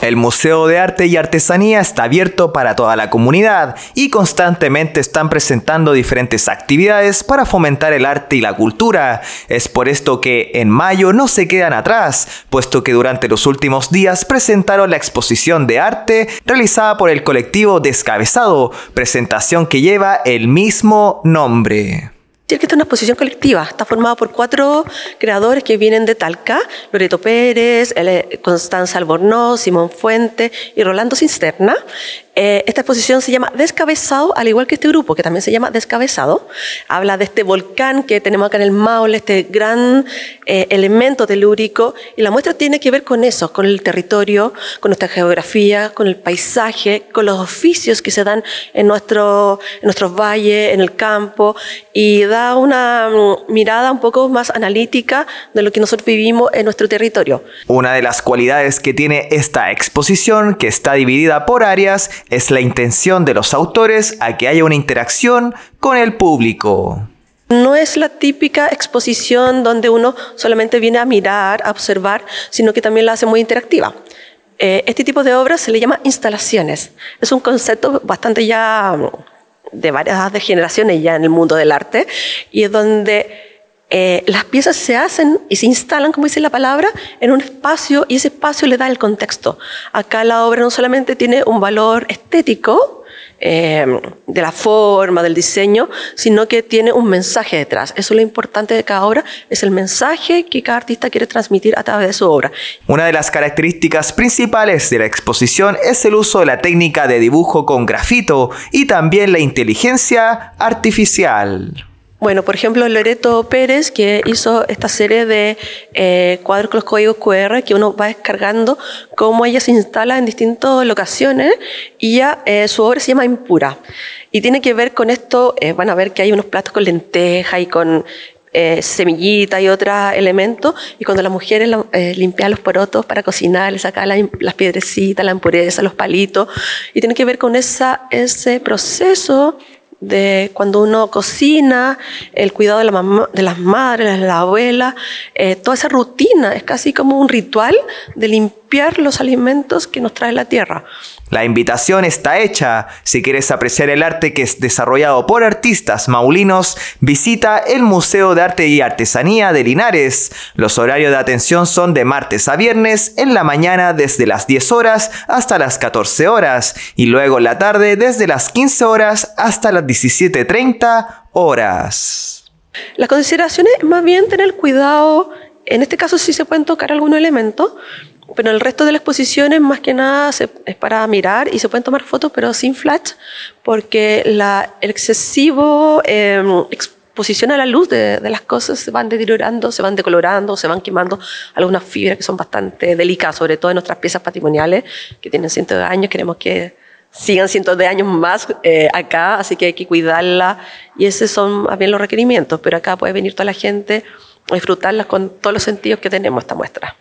El Museo de Arte y Artesanía está abierto para toda la comunidad y constantemente están presentando diferentes actividades para fomentar el arte y la cultura. Es por esto que en mayo no se quedan atrás, puesto que durante los últimos días presentaron la exposición de arte realizada por el colectivo Descabezado, presentación que lleva el mismo nombre que esta es una exposición colectiva, está formada por cuatro creadores que vienen de Talca, Loreto Pérez, Constanza Albornoz, Simón Fuente y Rolando Cisterna. Eh, esta exposición se llama Descabezado, al igual que este grupo, que también se llama Descabezado. Habla de este volcán que tenemos acá en el Maule, este gran eh, elemento telúrico, y la muestra tiene que ver con eso, con el territorio, con nuestra geografía, con el paisaje, con los oficios que se dan en, nuestro, en nuestros valles, en el campo, y da una mm, mirada un poco más analítica de lo que nosotros vivimos en nuestro territorio. Una de las cualidades que tiene esta exposición, que está dividida por áreas, es la intención de los autores a que haya una interacción con el público. No es la típica exposición donde uno solamente viene a mirar, a observar, sino que también la hace muy interactiva. Eh, este tipo de obras se le llama instalaciones. Es un concepto bastante ya de varias generaciones ya en el mundo del arte y es donde eh, las piezas se hacen y se instalan, como dice la palabra, en un espacio y ese espacio le da el contexto. Acá la obra no solamente tiene un valor estético, eh, de la forma, del diseño, sino que tiene un mensaje detrás. Eso es lo importante de cada obra, es el mensaje que cada artista quiere transmitir a través de su obra. Una de las características principales de la exposición es el uso de la técnica de dibujo con grafito y también la inteligencia artificial. Bueno, por ejemplo, Loreto Pérez, que hizo esta serie de eh, cuadros con los códigos QR que uno va descargando, cómo ella se instala en distintas locaciones y ya eh, su obra se llama Impura. Y tiene que ver con esto, eh, van a ver que hay unos platos con lenteja y con eh, semillita y otros elementos, y cuando las mujeres eh, limpian los porotos para cocinar, les sacan las piedrecitas, la impureza, los palitos, y tiene que ver con esa, ese proceso de cuando uno cocina, el cuidado de, la de las madres, de la abuela, eh, toda esa rutina es casi como un ritual de limpiar los alimentos que nos trae la tierra. La invitación está hecha. Si quieres apreciar el arte que es desarrollado por artistas maulinos, visita el Museo de Arte y Artesanía de Linares. Los horarios de atención son de martes a viernes en la mañana desde las 10 horas hasta las 14 horas y luego en la tarde desde las 15 horas hasta las 17.30 horas. Las consideraciones más bien tener cuidado, en este caso sí se pueden tocar algunos elementos, pero el resto de la exposición es más que nada es para mirar y se pueden tomar fotos, pero sin flash, porque la, el excesivo em, exposición a la luz de, las cosas se van deteriorando, se van decolorando, se van quemando algunas fibras que son bastante delicadas, sobre todo en nuestras piezas patrimoniales que tienen cientos de años. Queremos que sigan cientos de años más eh, acá, así que hay que cuidarla y esos son más bien los requerimientos, pero acá puede venir toda la gente a disfrutarlas con todos los sentidos que tenemos esta muestra.